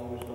always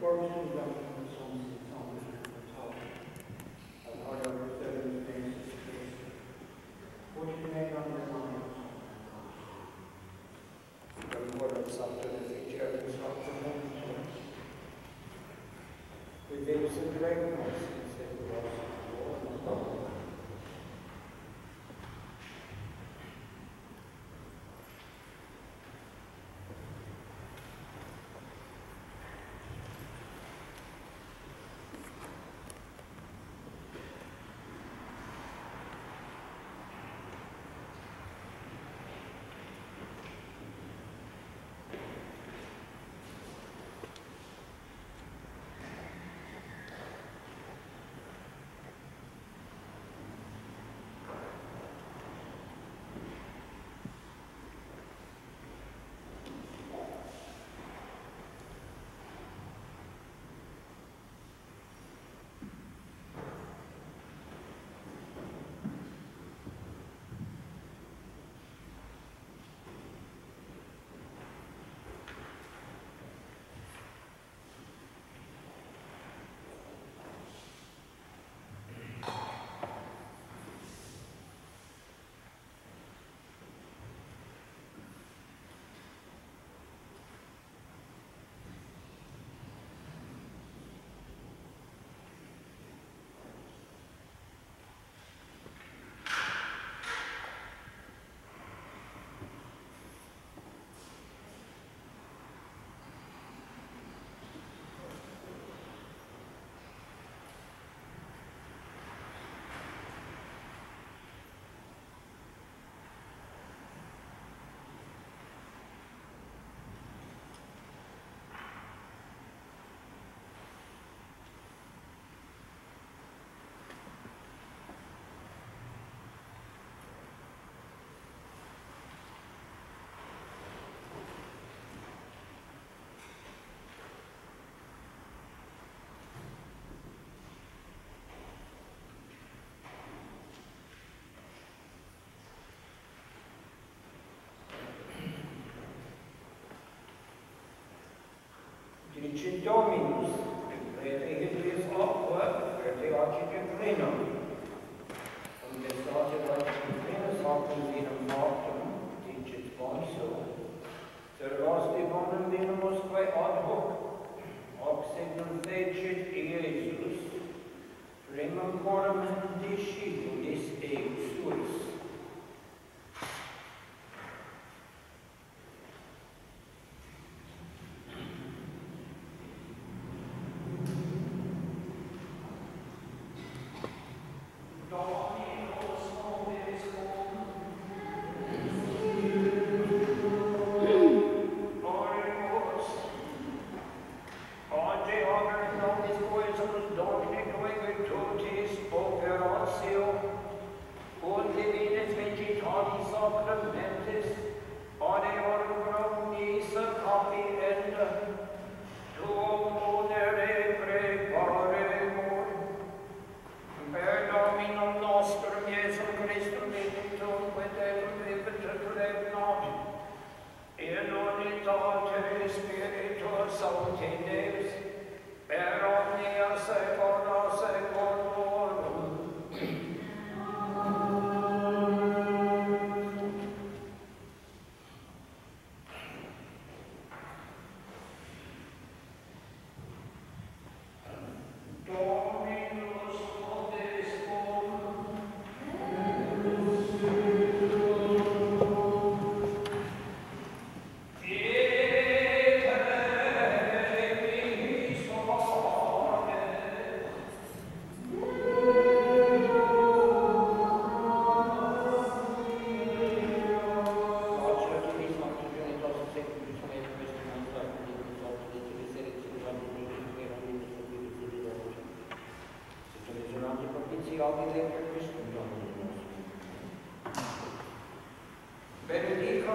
for me and brother. Dominus, where they did this off work, where they occupied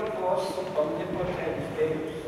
propósito, omnipotente Deus